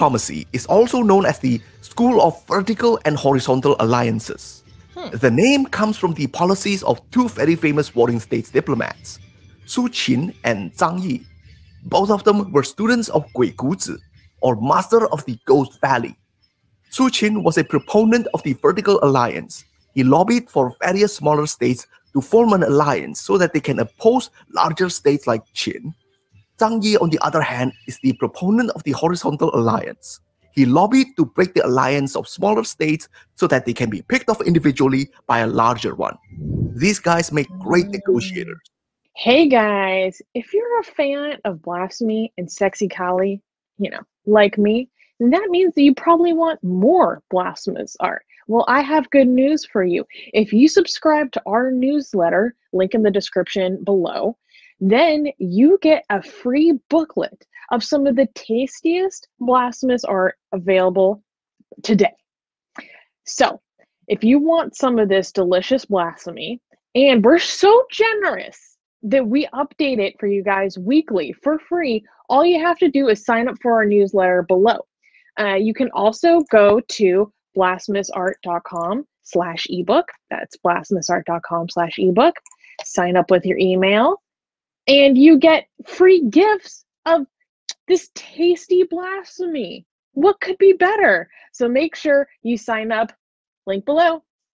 diplomacy is also known as the School of Vertical and Horizontal Alliances. Hmm. The name comes from the policies of two very famous warring states diplomats, Su Qin and Zhang Yi. Both of them were students of Gui Guzi, or Master of the Ghost Valley. Su Qin was a proponent of the Vertical Alliance. He lobbied for various smaller states to form an alliance so that they can oppose larger states like Qin. Zhang Yi, on the other hand, is the proponent of the Horizontal Alliance. He lobbied to break the alliance of smaller states so that they can be picked off individually by a larger one. These guys make great negotiators. Hey guys, if you're a fan of Blasphemy and Sexy Kali, you know, like me, that means that you probably want more blasphemous art. Well, I have good news for you. If you subscribe to our newsletter, link in the description below, then you get a free booklet of some of the tastiest blasphemous art available today. So, if you want some of this delicious blasphemy, and we're so generous that we update it for you guys weekly for free, all you have to do is sign up for our newsletter below. Uh, you can also go to blasphemousart.com slash ebook. That's blasphemousart.com slash ebook. Sign up with your email and you get free gifts of this tasty blasphemy. What could be better? So make sure you sign up. Link below.